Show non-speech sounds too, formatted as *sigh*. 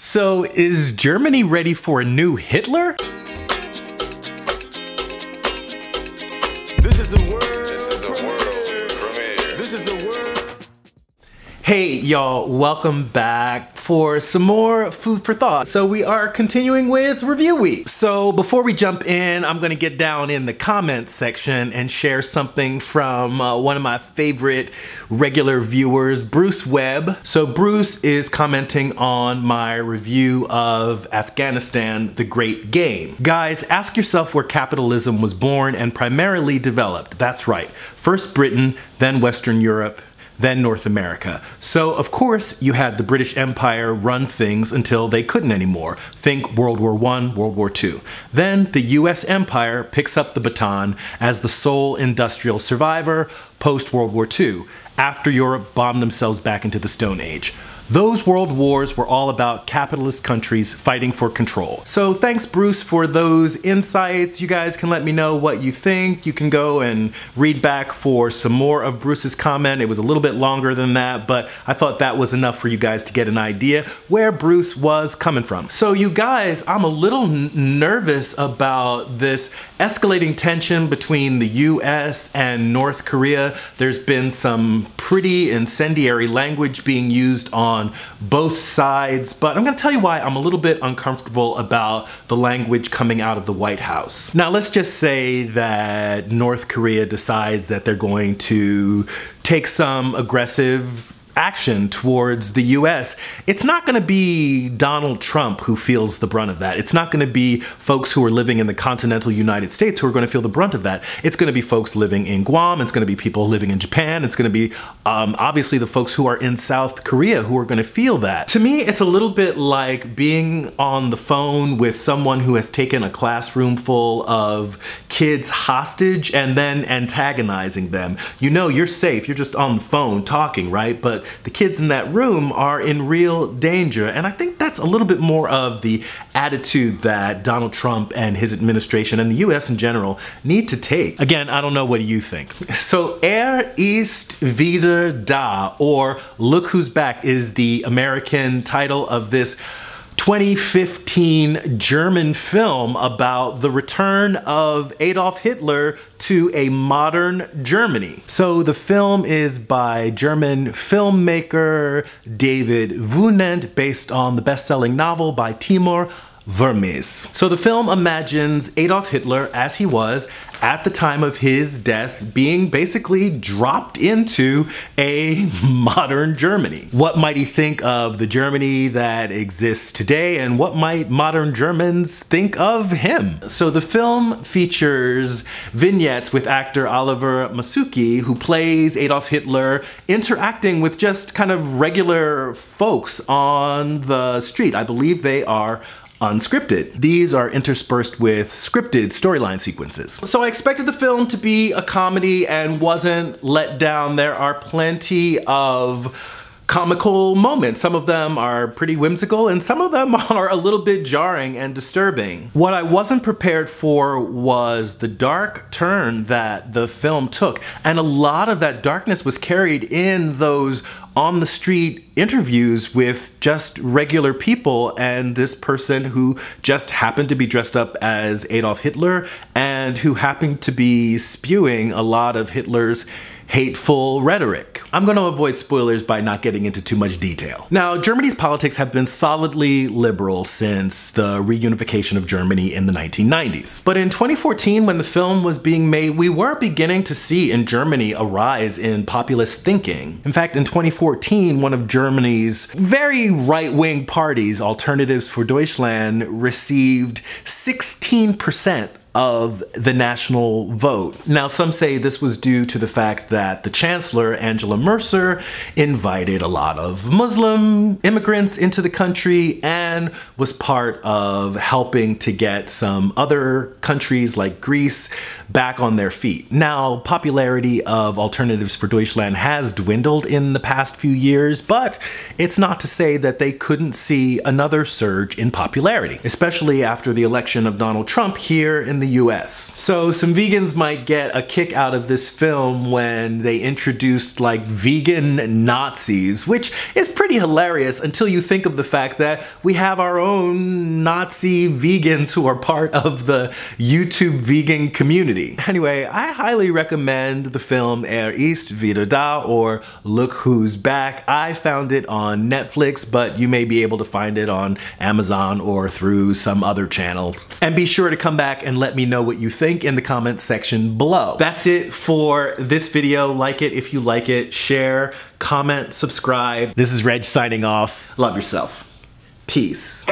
So, is Germany ready for a new Hitler? Hey y'all, welcome back for some more food for thought. So we are continuing with review week. So before we jump in, I'm gonna get down in the comments section and share something from uh, one of my favorite regular viewers, Bruce Webb. So Bruce is commenting on my review of Afghanistan, The Great Game. Guys, ask yourself where capitalism was born and primarily developed. That's right. First Britain, then Western Europe, then North America. So, of course, you had the British Empire run things until they couldn't anymore. Think World War I, World War II. Then the US Empire picks up the baton as the sole industrial survivor post World War II, after Europe bombed themselves back into the Stone Age. Those world wars were all about capitalist countries fighting for control. So thanks Bruce for those insights. You guys can let me know what you think. You can go and read back for some more of Bruce's comment. It was a little bit longer than that, but I thought that was enough for you guys to get an idea where Bruce was coming from. So you guys, I'm a little nervous about this escalating tension between the US and North Korea. There's been some pretty incendiary language being used on both sides, but I'm gonna tell you why I'm a little bit uncomfortable about the language coming out of the White House. Now, let's just say that North Korea decides that they're going to take some aggressive action towards the US, it's not going to be Donald Trump who feels the brunt of that. It's not going to be folks who are living in the continental United States who are going to feel the brunt of that. It's going to be folks living in Guam. It's going to be people living in Japan. It's going to be um, obviously the folks who are in South Korea who are going to feel that. To me, it's a little bit like being on the phone with someone who has taken a classroom full of kids hostage and then antagonizing them. You know you're safe. You're just on the phone talking, right? But the kids in that room are in real danger. And I think that's a little bit more of the attitude that Donald Trump and his administration and the US in general need to take. Again, I don't know what you think. So Er ist wieder da or Look Who's Back is the American title of this 2015 German film about the return of Adolf Hitler to a modern Germany. So the film is by German filmmaker David Wnendt based on the best-selling novel by Timur Vermes. So the film imagines Adolf Hitler as he was at the time of his death being basically dropped into a *laughs* modern Germany. What might he think of the Germany that exists today and what might modern Germans think of him? So the film features vignettes with actor Oliver Masucci who plays Adolf Hitler interacting with just kind of regular folks on the street. I believe they are unscripted. These are interspersed with scripted storyline sequences. So I expected the film to be a comedy and wasn't let down. There are plenty of comical moments. Some of them are pretty whimsical and some of them *laughs* are a little bit jarring and disturbing. What I wasn't prepared for was the dark turn that the film took. And a lot of that darkness was carried in those on the street interviews with just regular people and this person who just happened to be dressed up as Adolf Hitler and who happened to be spewing a lot of Hitler's hateful rhetoric. I'm going to avoid spoilers by not getting into too much detail. Now, Germany's politics have been solidly liberal since the reunification of Germany in the 1990s. But in 2014, when the film was being made, we were beginning to see in Germany a rise in populist thinking. In fact, in 2014, one of Germany's very right-wing parties, Alternatives for Deutschland, received 16% of the national vote. Now, some say this was due to the fact that the Chancellor, Angela Merkel, invited a lot of Muslim immigrants into the country and was part of helping to get some other countries like Greece back on their feet. Now, popularity of Alternatives for Deutschland has dwindled in the past few years, but it's not to say that they couldn't see another surge in popularity, especially after the election of Donald Trump here in the US. So some vegans might get a kick out of this film when they introduced like vegan Nazis, which is pretty hilarious until you think of the fact that we have our own Nazi vegans who are part of the YouTube vegan community. Anyway, I highly recommend the film Er ist wieder da or Look Who's Back. I found it on Netflix, but you may be able to find it on Amazon or through some other channels. And be sure to come back and let me know what you think in the comments section below. That's it for this video. Like it if you like it, share, comment, subscribe. This is Reg signing off. Love yourself. Peace.